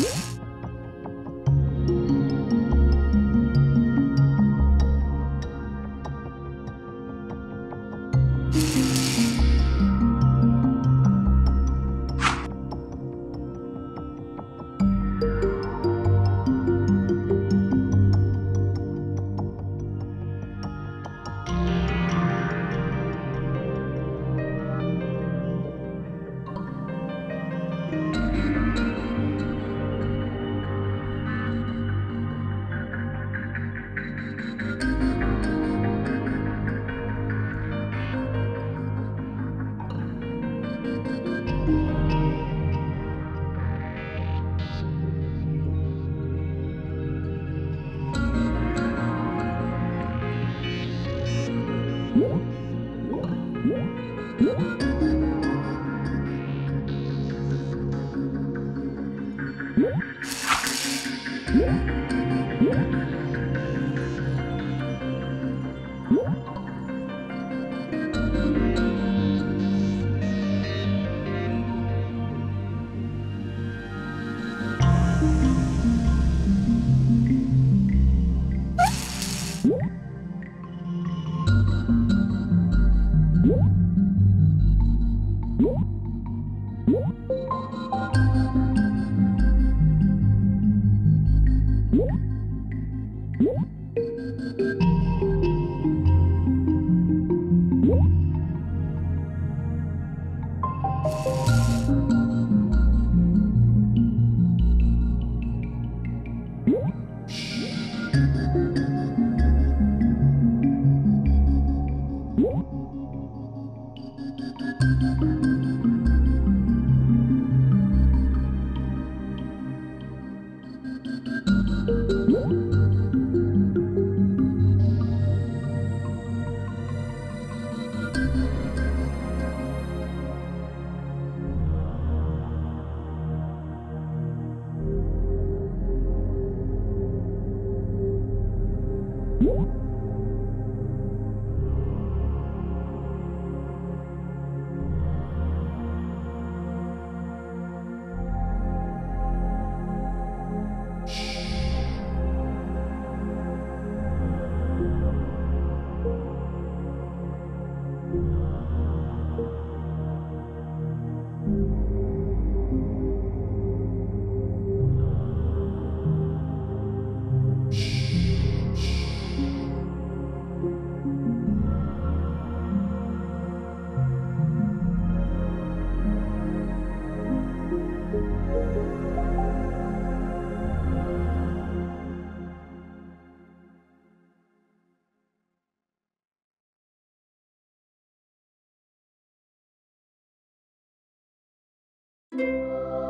응? you Música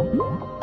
Música